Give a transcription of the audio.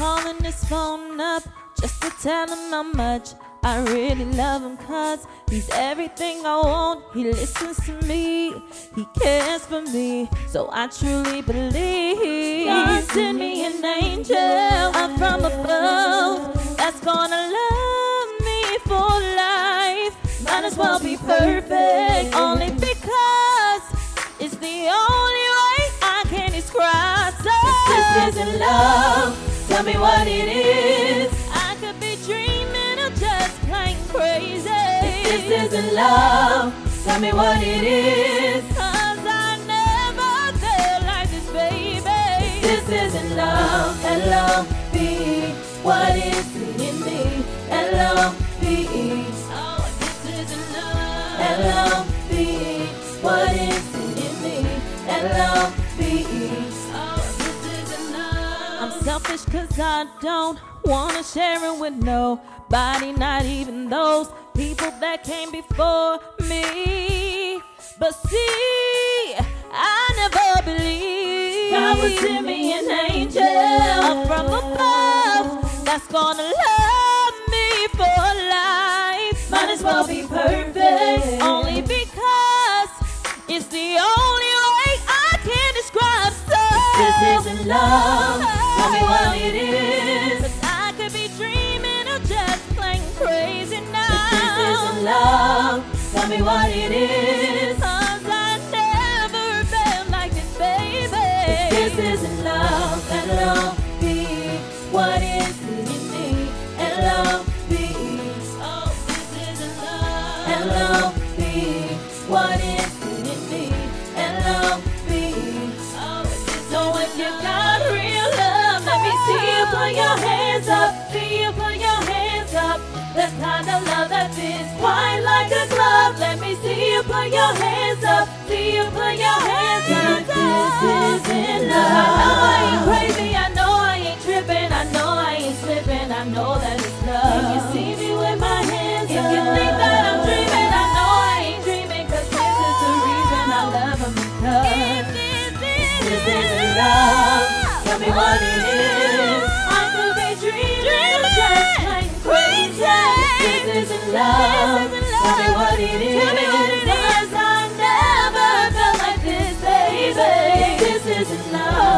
calling his phone up just to tell him how much I really love him cause he's everything I want. He listens to me, he cares for me, so I truly believe God sent me an angel up from above that's gonna love me for life. Might as well be perfect, only because it's the only way I can describe. So This isn't love. Tell me what it is. I could be dreaming or just plain crazy. If This isn't love. Tell me what it is. Cause I never felt like this, baby. If This isn't love. L-O-V-E. What is it in me? L-O-V-E. Oh, this isn't love. L-O-V-E. What is it in me? L-O-V-E. Oh, selfish cause I don't wanna share it with nobody, not even those people that came before me. But see, I never believed God would send me an angel up from above that's gonna love me for life. Might as well be perfect. Only because it's the only way I can describe so. This isn't love. What it is. Cause I never felt like this, baby. This isn't love. L-O-V-E. What is it in me? L-O-V-E. Oh, this isn't love. L-O-V-E. What is? L-O-V-E. So if you got real love, let me see you put your hands up. See you put your hands up. See you put your hands up. This isn't love. I know I ain't crazy. I know I ain't tripping. I know I ain't slipping. I know that it's love. Can you see me with my hands If up? you think that I'm dreaming, I know I ain't dreaming. Cause this is the reason I love him because. If this isn't love. Tell me what it is. I could be dreaming or just plain crazy. This isn't love. Tell me what it is. Isn't love.